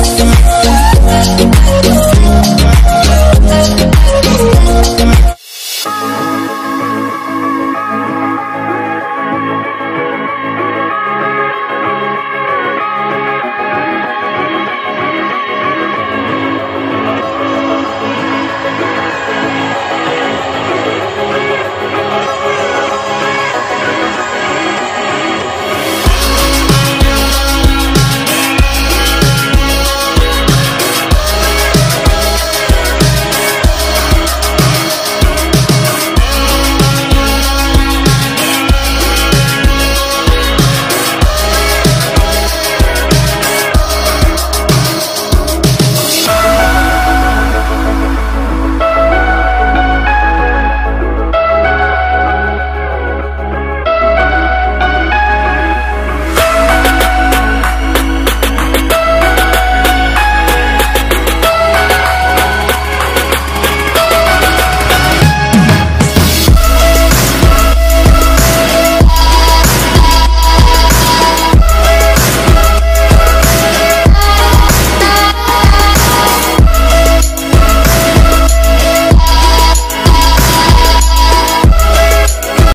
Yeah.